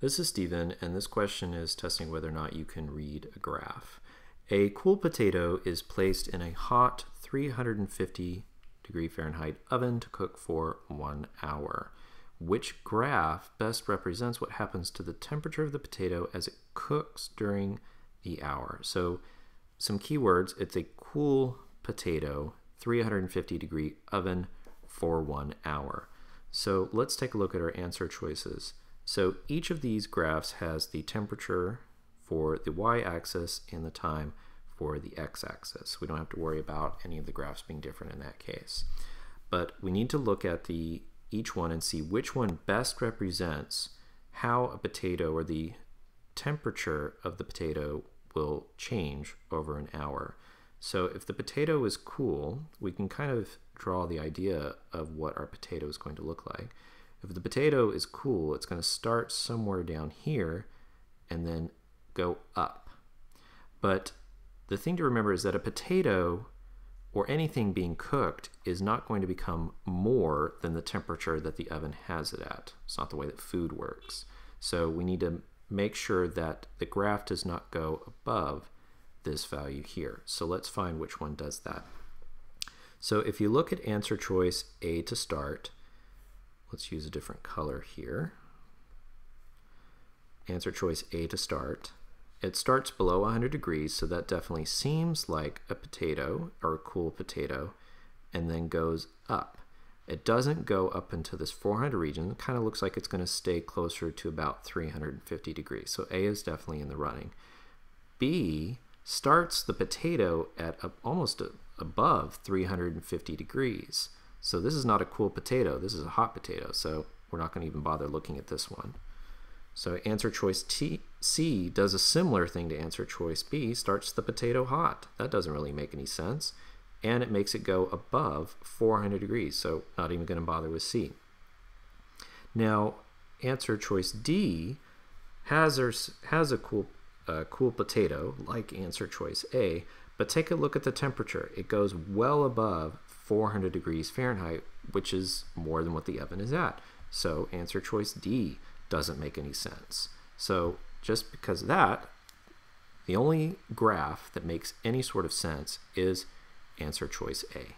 This is Stephen, and this question is testing whether or not you can read a graph. A cool potato is placed in a hot 350 degree Fahrenheit oven to cook for one hour. Which graph best represents what happens to the temperature of the potato as it cooks during the hour? So some keywords, it's a cool potato, 350 degree oven for one hour. So let's take a look at our answer choices. So each of these graphs has the temperature for the y-axis and the time for the x-axis. We don't have to worry about any of the graphs being different in that case. But we need to look at the each one and see which one best represents how a potato or the temperature of the potato will change over an hour. So if the potato is cool, we can kind of draw the idea of what our potato is going to look like. If the potato is cool, it's going to start somewhere down here and then go up. But the thing to remember is that a potato or anything being cooked is not going to become more than the temperature that the oven has it at. It's not the way that food works. So we need to make sure that the graph does not go above this value here. So let's find which one does that. So if you look at answer choice A to start, Let's use a different color here. Answer choice A to start. It starts below 100 degrees, so that definitely seems like a potato or a cool potato, and then goes up. It doesn't go up into this 400 region. It kind of looks like it's going to stay closer to about 350 degrees. So A is definitely in the running. B starts the potato at almost above 350 degrees. So this is not a cool potato, this is a hot potato, so we're not going to even bother looking at this one. So answer choice T, C does a similar thing to answer choice B, starts the potato hot. That doesn't really make any sense. And it makes it go above 400 degrees, so not even going to bother with C. Now, answer choice D has, has a cool, uh, cool potato, like answer choice A, but take a look at the temperature. It goes well above 400 degrees Fahrenheit, which is more than what the oven is at. So answer choice D doesn't make any sense. So just because of that, the only graph that makes any sort of sense is answer choice A.